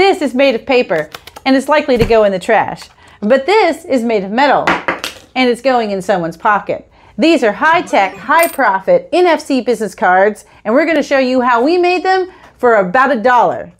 This is made of paper and it's likely to go in the trash. But this is made of metal and it's going in someone's pocket. These are high-tech, high-profit NFC business cards and we're going to show you how we made them for about a dollar.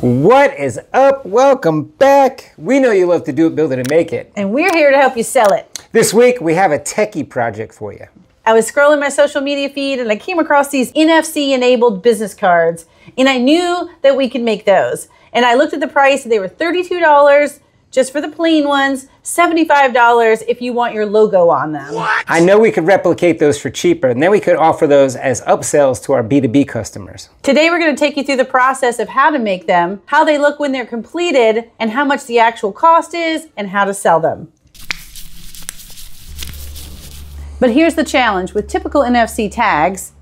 What is up? Welcome back. We know you love to do it, build it, and make it. And we're here to help you sell it. This week we have a techie project for you. I was scrolling my social media feed and I came across these NFC enabled business cards and I knew that we could make those. And I looked at the price, they were $32 just for the plain ones, $75 if you want your logo on them. What? I know we could replicate those for cheaper, and then we could offer those as upsells to our B2B customers. Today we're going to take you through the process of how to make them, how they look when they're completed, and how much the actual cost is, and how to sell them. But here's the challenge. With typical NFC tags,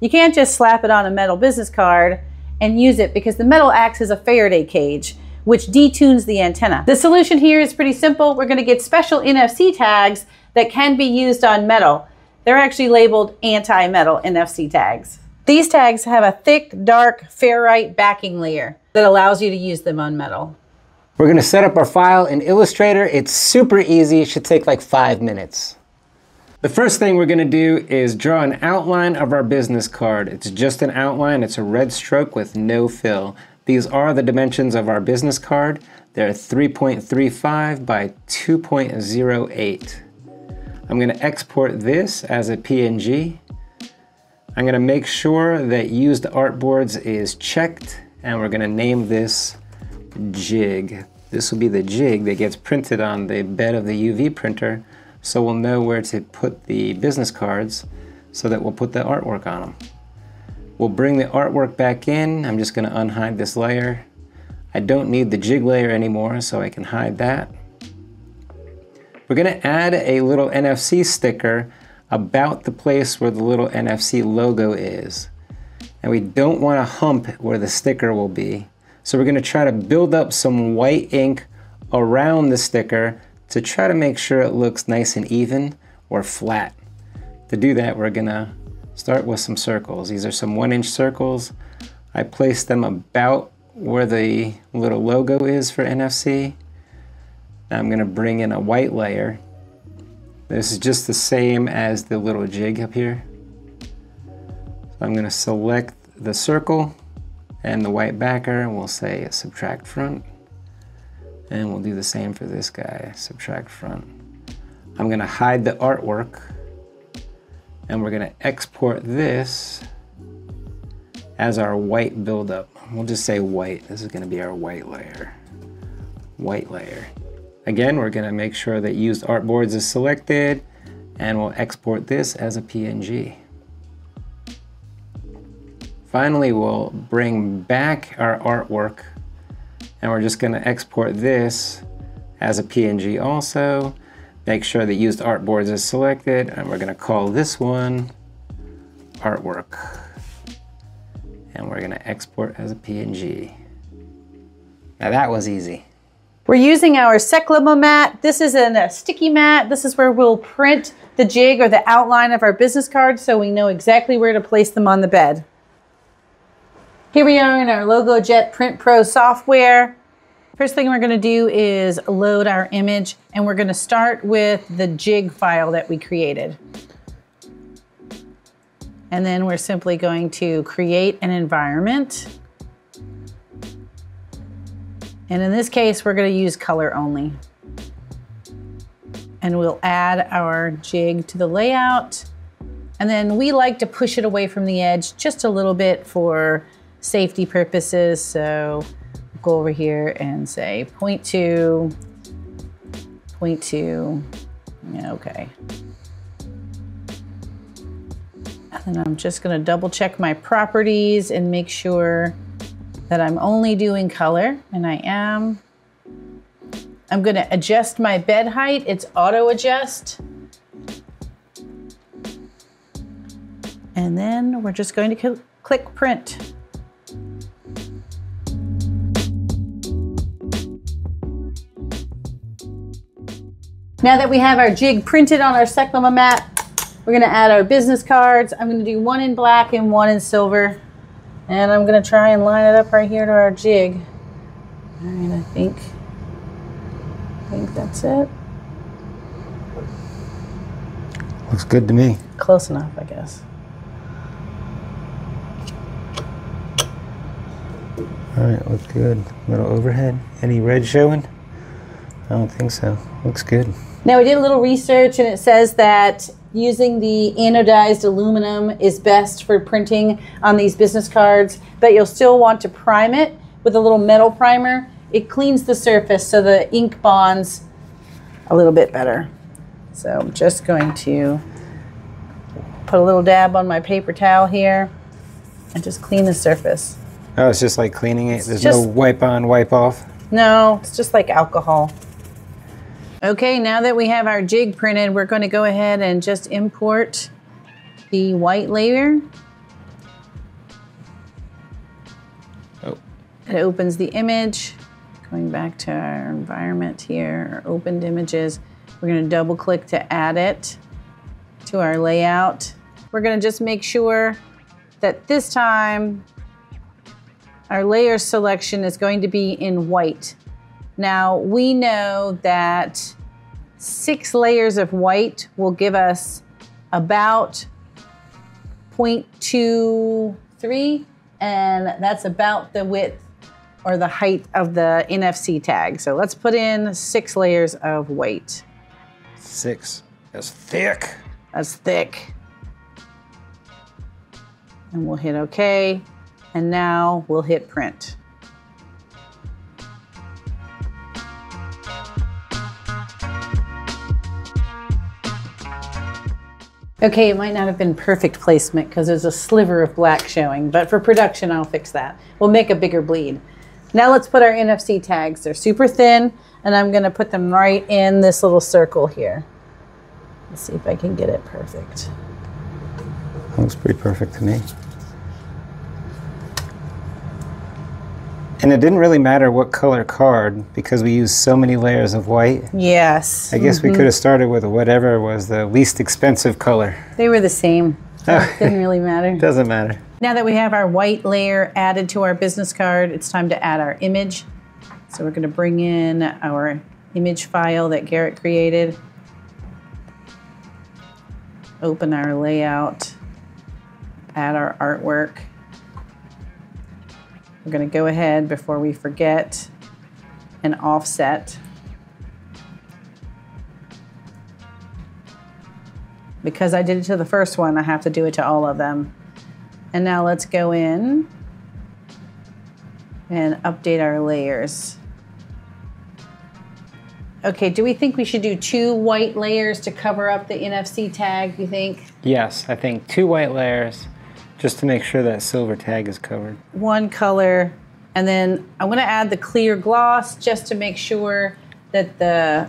you can't just slap it on a metal business card and use it because the metal acts as a Faraday cage which detunes the antenna. The solution here is pretty simple. We're gonna get special NFC tags that can be used on metal. They're actually labeled anti-metal NFC tags. These tags have a thick, dark ferrite backing layer that allows you to use them on metal. We're gonna set up our file in Illustrator. It's super easy, it should take like five minutes. The first thing we're gonna do is draw an outline of our business card. It's just an outline, it's a red stroke with no fill. These are the dimensions of our business card. They're 3.35 by 2.08. I'm going to export this as a PNG. I'm going to make sure that used artboards is checked and we're going to name this jig. This will be the jig that gets printed on the bed of the UV printer so we'll know where to put the business cards so that we'll put the artwork on them. We'll bring the artwork back in. I'm just gonna unhide this layer. I don't need the jig layer anymore, so I can hide that. We're gonna add a little NFC sticker about the place where the little NFC logo is. And we don't want a hump where the sticker will be. So we're gonna try to build up some white ink around the sticker to try to make sure it looks nice and even or flat. To do that, we're gonna Start with some circles. These are some one inch circles. I place them about where the little logo is for NFC. Now I'm gonna bring in a white layer. This is just the same as the little jig up here. So I'm gonna select the circle and the white backer and we'll say subtract front. And we'll do the same for this guy, subtract front. I'm gonna hide the artwork and we're gonna export this as our white buildup. We'll just say white. This is gonna be our white layer. White layer. Again, we're gonna make sure that used artboards is selected and we'll export this as a PNG. Finally, we'll bring back our artwork and we're just gonna export this as a PNG also. Make sure that used artboards is selected and we're gonna call this one artwork. And we're gonna export as a PNG. Now that was easy. We're using our Seclima mat. This is a sticky mat. This is where we'll print the jig or the outline of our business cards so we know exactly where to place them on the bed. Here we are in our LogoJet Print Pro software. First thing we're gonna do is load our image and we're gonna start with the jig file that we created. And then we're simply going to create an environment. And in this case, we're gonna use color only. And we'll add our jig to the layout. And then we like to push it away from the edge just a little bit for safety purposes. So go over here and say 0.2, 0.2, yeah, okay. And I'm just gonna double check my properties and make sure that I'm only doing color, and I am. I'm gonna adjust my bed height, it's auto adjust. And then we're just going to click print. Now that we have our jig printed on our Seclima mat, we're gonna add our business cards. I'm gonna do one in black and one in silver. And I'm gonna try and line it up right here to our jig. All right, I think, I think that's it. Looks good to me. Close enough, I guess. All right, looks good. Little overhead. Any red showing? I don't think so. Looks good. Now we did a little research and it says that using the anodized aluminum is best for printing on these business cards, but you'll still want to prime it with a little metal primer. It cleans the surface so the ink bonds a little bit better. So I'm just going to put a little dab on my paper towel here and just clean the surface. Oh, it's just like cleaning it. There's just- no wipe on, wipe off. No, it's just like alcohol. Okay, now that we have our jig printed, we're going to go ahead and just import the white layer. Oh. It opens the image. Going back to our environment here, our opened images. We're going to double click to add it to our layout. We're going to just make sure that this time our layer selection is going to be in white. Now we know that six layers of white will give us about 0.23 and that's about the width or the height of the NFC tag. So let's put in six layers of white. Six. That's thick. That's thick. And we'll hit OK. And now we'll hit print. Okay, it might not have been perfect placement because there's a sliver of black showing, but for production, I'll fix that. We'll make a bigger bleed. Now let's put our NFC tags. They're super thin, and I'm gonna put them right in this little circle here. Let's see if I can get it perfect. Looks pretty perfect to me. And it didn't really matter what color card because we used so many layers of white. Yes. I guess we mm-hmm. could have started with whatever was the least expensive color. They were the same. So it didn't really matter. Doesn't matter. Now that we have our white layer added to our business card, it's time to add our image. So we're going to bring in our image file that Garrett created. Open our layout, add our artwork. We're to go ahead before we forget and offset. Because I did it to the first one, I have to do it to all of them. And now let's go in and update our layers. Okay, do we think we should do two white layers to cover up the NFC tag, you think? Yes, I think two white layers just to make sure that silver tag is covered. One color, and then I'm gonna add the clear gloss just to make sure that the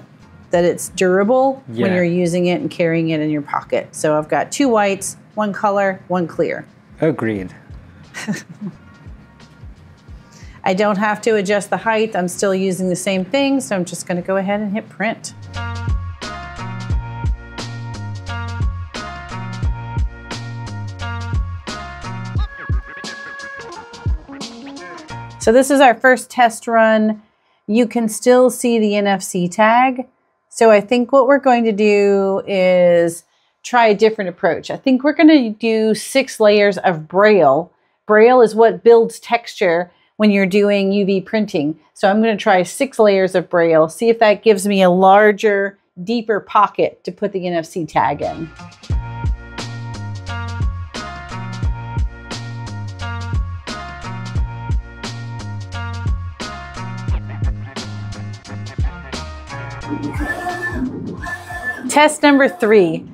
that it's durable when you're using it and carrying it in your pocket. So I've got two whites, one color, one clear. Agreed. I don't have to adjust the height. I'm still using the same thing, so I'm just going to go ahead and hit print. So this is our first test run. You can still see the NFC tag. So I think what we're going to do is try a different approach. I think we're going to do six layers of braille. Braille is what builds texture when you're doing UV printing. So I'm going to try six layers of braille, see if that gives me a larger, deeper pocket to put the NFC tag in. Test number three.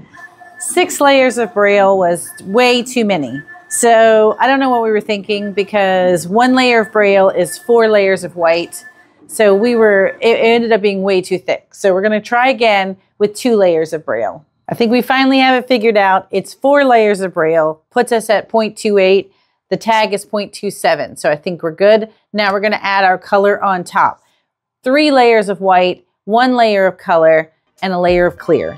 Six layers of braille was way too many. So I don't know what we were thinking because one layer of braille is four layers of white. So we were, it ended up being way too thick. So we're going to try again with two layers of braille. I think we finally have it figured out. It's four layers of braille, puts us at 0.28. The tag is 0.27. So I think we're good. Now we're going to add our color on top. Three layers of white, one layer of color and a layer of clear.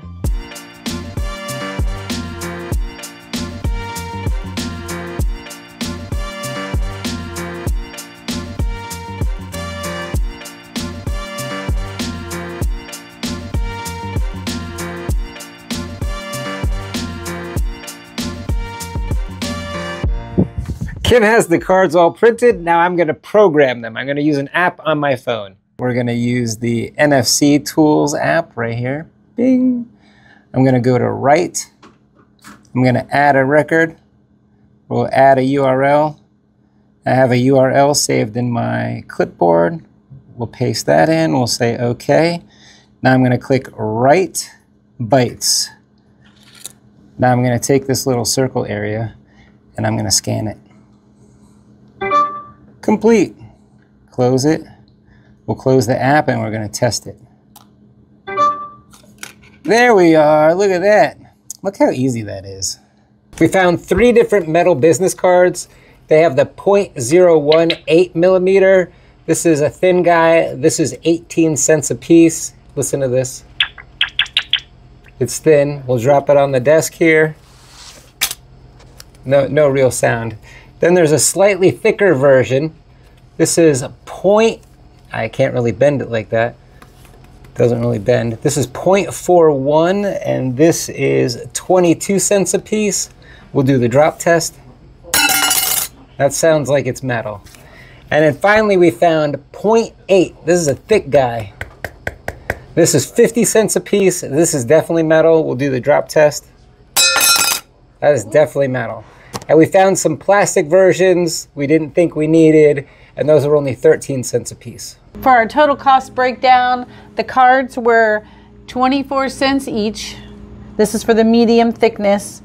Kim has the cards all printed. Now I'm going to program them. I'm going to use an app on my phone. We're going to use the NFC Tools app right here. Bing. I'm going to go to write. I'm going to add a record. We'll add a URL. I have a URL saved in my clipboard. We'll paste that in. We'll say OK. Now I'm going to click Write Bytes. Now I'm going to take this little circle area and I'm going to scan it. Complete. Close it. We'll close the app and we're going to test it. There we are. Look at that. Look how easy that is. We found three different metal business cards. They have the 0.018 millimeter. This is a thin guy. This is 18 cents a piece. Listen to this. It's thin. We'll drop it on the desk here. No, no real sound. Then there's a slightly thicker version. This is. I can't really bend it like that. Doesn't really bend. This is 0.41 and this is 22 cents a piece. We'll do the drop test. That sounds like it's metal. And then finally we found 0.8. This is a thick guy. This is 50 cents a piece. This is definitely metal. We'll do the drop test. That is definitely metal. And we found some plastic versions we didn't think we needed, and those were only 13 cents a piece. For our total cost breakdown, the cards were 24 cents each. This is for the medium thickness.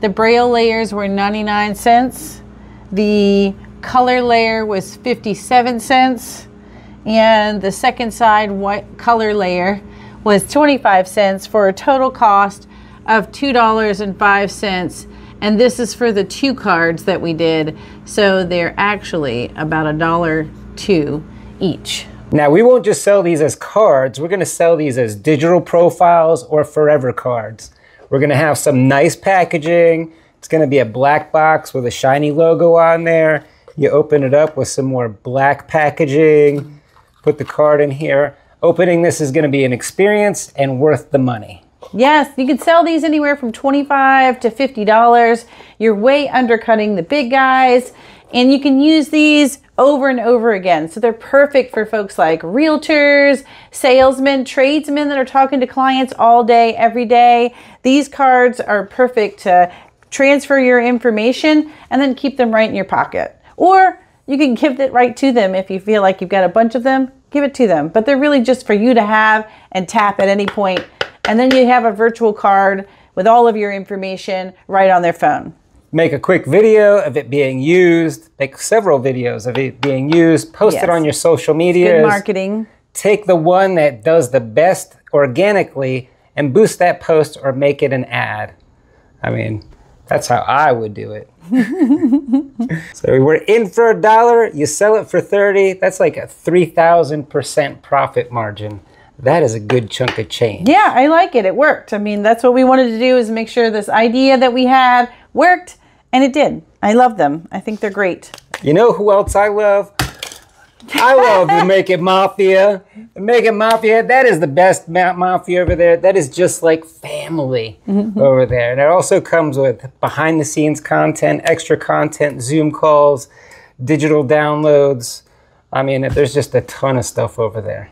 The braille layers were 99 cents. The color layer was 57 cents and the second side white color layer was 25 cents for a total cost of $2.05 and this is for the two cards that we did. So they're actually about a dollar two each. Now we won't just sell these as cards. We're going to sell these as digital profiles or forever cards. We're going to have some nice packaging. It's going to be a black box with a shiny logo on there. You open it up with some more black packaging. Put the card in here. Opening this is going to be an experience and worth the money. Yes, you can sell these anywhere from 25 to $50. You're way undercutting the big guys and you can use these over and over again. So they're perfect for folks like realtors, salesmen, tradesmen that are talking to clients all day, every day. These cards are perfect to transfer your information and then keep them right in your pocket. Or you can give it right to them if you feel like you've got a bunch of them, give it to them. But they're really just for you to have and tap at any point. And then you have a virtual card with all of your information right on their phone. Make a quick video of it being used, make several videos of it being used, post yes. it on your social media. Good marketing. Take the one that does the best organically and boost that post or make it an ad. I mean, that's how I would do it. so we're in for a dollar, you sell it for 30, that's like a 3,000% profit margin. That is a good chunk of change. Yeah, I like it. It worked. I mean, that's what we wanted to do is make sure this idea that we had worked, and it did. I love them. I think they're great. You know who else I love? I love the Make It Mafia. The Make It Mafia, that is the best mafia over there. That is just like family mm-hmm. over there. And it also comes with behind the scenes content, extra content, Zoom calls, digital downloads. I mean, there's just a ton of stuff over there.